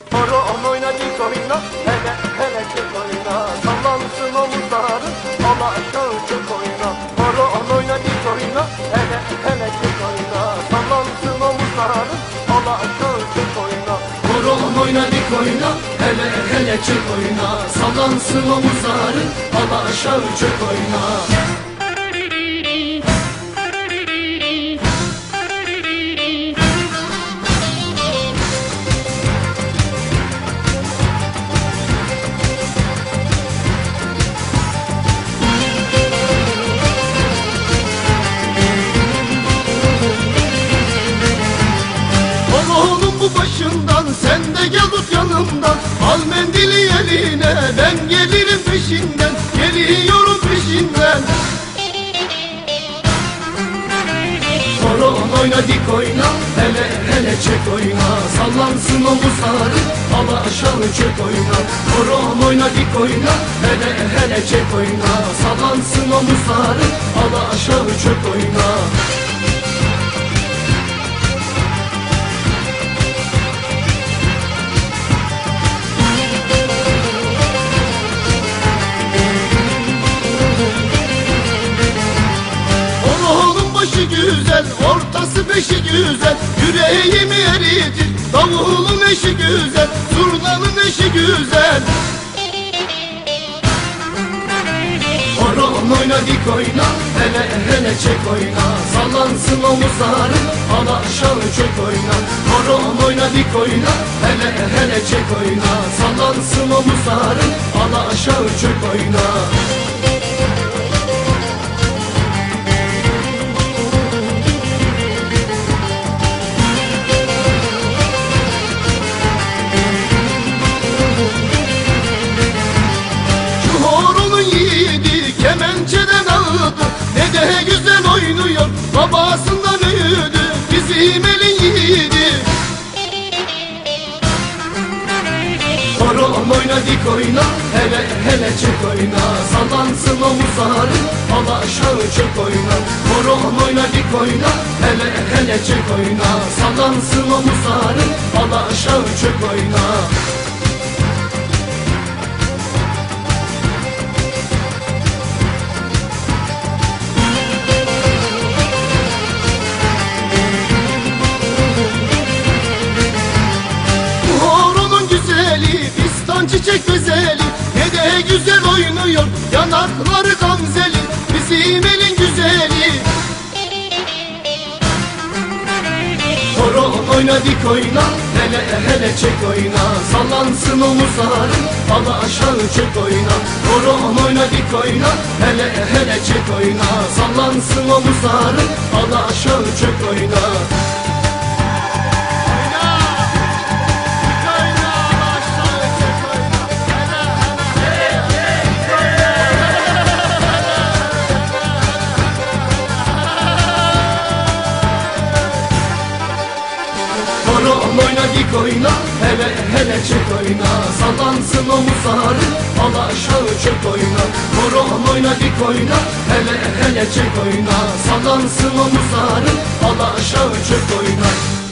Horon oyna dik oyna hele hele çık oyna Sallansın omuzların ala aşağı çık oyna Horon oyna dik oyna hele hele çık oyna Sallansın omuzların ala aşağı çık oyna Horon oyna dik oyna hele hele çık oyna Sallansın omuzların ala aşağı sen de gel tut yanımdan Al mendili eline ben gelirim peşinden Geliyorum peşinden. Horon oyna dik oyna hele hele çek oyna. Sallansın omuzları ala aşağı çök oyna. Horon oyna dik oyna hele hele çek oyna. Sallansın omuzları ala aşağı çök oyna güzel, ortası beşi güzel Yüreğimi eritir, davulun eşi güzel Zurnanın eşi güzel. Horon oyna dik oyna, hele hele çek oyna. Sallansın omuzların, ala aşağı çök oyna. Horon oyna dik oyna, hele hele çek oyna. Sallansın omuzların, ala aşağı çök oyna babasından büyüdü Bizim elin yiğidi Horon oyna dik oyna hele hele çek oyna. Sallansın omuzları ala aşağı çök oyna. Horon oyna dik oyna hele hele çek oyna. Sallansın omuzları ala aşağı çök oyna fistan çiçek güzeli Ne de güzel oynuyor. Yanakları gamzeli Bizim elin güzeli. Horon oyna dik oyna hele hele çek oyna. Sallansın omuzların ala aşağı çek oyna. Horon oyna dik oyna hele hele çek oyna. Sallansın omuzların ala aşağı çek oyna Horon oyna dik oyna hele hele çek oyna. Sallansın omuzları ala aşağı çök oyna. Horon oyna dik oyna hele hele çek oyna. Sallansın omuzları ala aşağı çök oyna